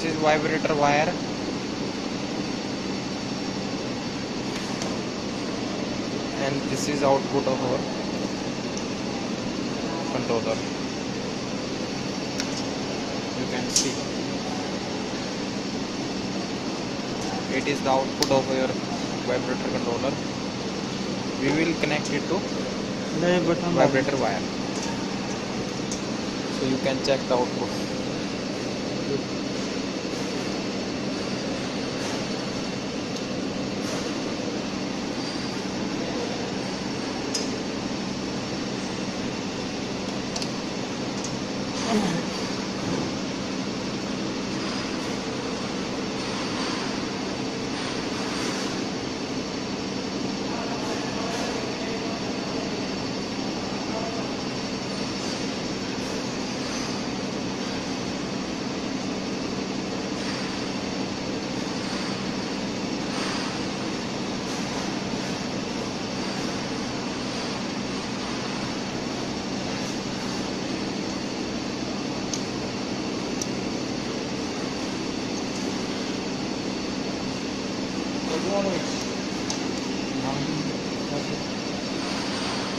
this is vibrator wire. And this is output of our controller. You can see. It is the output of your vibrator controller. We will connect it to vibrator wire. So you can check the output.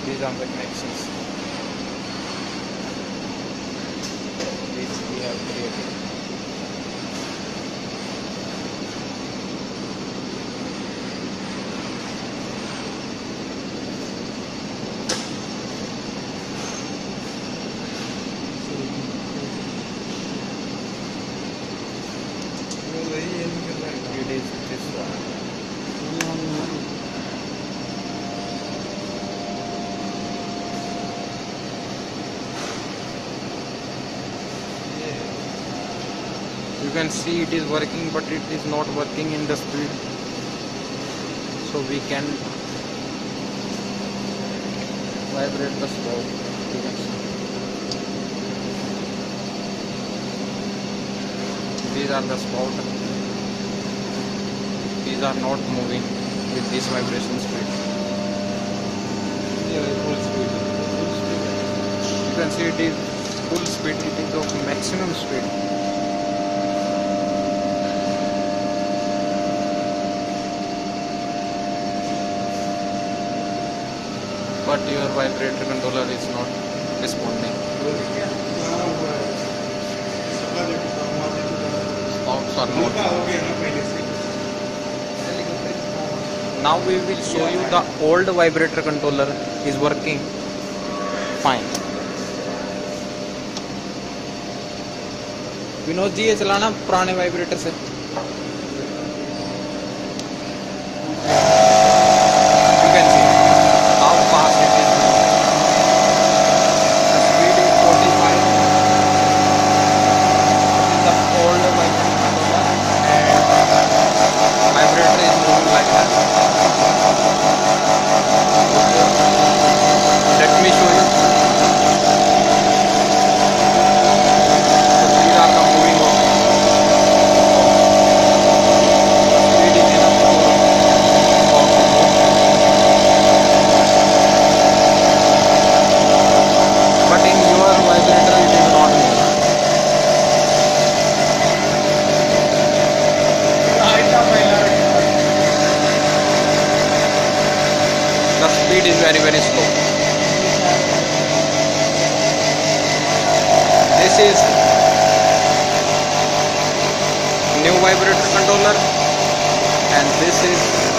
These are the connections which we have created it is this one you can see it is working but it is not working in the speed. So we can vibrate the see. These are the spout these are not moving with this vibration speed. You can see it is full speed. It is of maximum speed but your vibrator controller is not responding. Spouts are not. Now we will show you the old vibrator controller is working fine. Vinod ji ये चलाना पुराने vibrator से very very slow. This is new vibrator controller and this is